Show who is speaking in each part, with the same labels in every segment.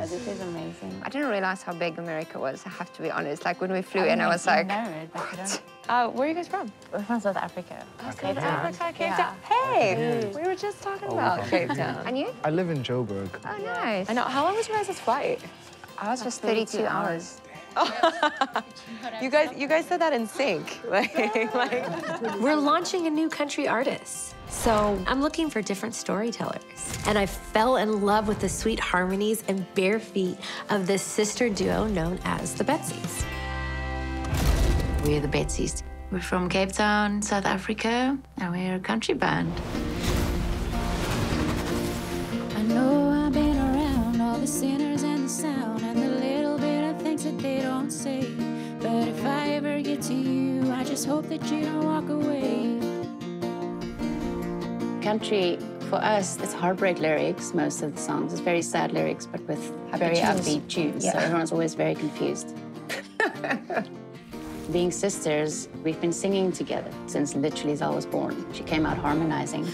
Speaker 1: Yeah, this is amazing.
Speaker 2: I didn't realize how big America was, I have to be honest. Like when we flew in, I was like,
Speaker 1: married, but
Speaker 3: Uh, where are you guys from?
Speaker 1: We're from South Africa. Cape
Speaker 3: South
Speaker 1: Town.
Speaker 3: Africa, Cape
Speaker 1: Yeah.
Speaker 3: Town. Hey, we were just talking
Speaker 4: Oh,
Speaker 3: about Cape
Speaker 4: Cape
Speaker 3: Town.
Speaker 2: and you?
Speaker 4: I live in Joburg.
Speaker 2: Oh, nice.
Speaker 3: I know. How long was your guys' flight?
Speaker 2: Ours was just 32 hours.
Speaker 3: You guys, you guys said that in sync. Like, like.
Speaker 5: We're launching a new country artist. So I'm looking for different storytellers. And I fell in love with the sweet harmonies and bare feet of this sister duo known as the Betsies.
Speaker 6: We're the Betsies. We're from Cape Town, South Africa, and we're a country band.
Speaker 7: Ever get to you, I just hope that you don't walk away.
Speaker 8: Country, for us, it's heartbreak lyrics, most of the songs. It's very sad lyrics, but with very
Speaker 2: tunes.
Speaker 8: upbeat tunes. So everyone's always very confused. Being sisters, we've been singing together since literally Zel was born. She came out harmonizing.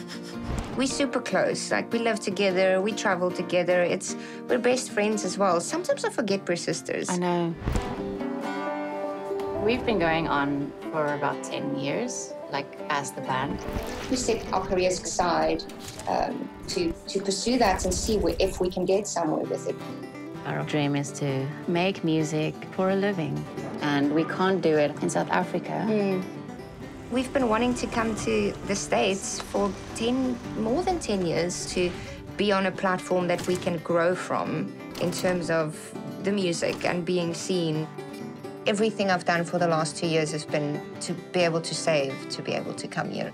Speaker 2: We're super close. Like we live together, we travel together. It's we're best friends as well. Sometimes I forget we're sisters.
Speaker 8: I know. We've been going on for about 10 years, like as the band.
Speaker 9: we set our careers aside um, to, to pursue that and see wh- if we can get somewhere with it.
Speaker 8: Our dream is to make music for a living, and we can't do it in South Africa.
Speaker 2: We've been wanting to come to the States for 10, more than 10 years to be on a platform that we can grow from in terms of the music and being seen. Everything I've done for the last two years has been to be able to save, to be able to come here.